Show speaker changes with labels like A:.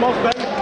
A: más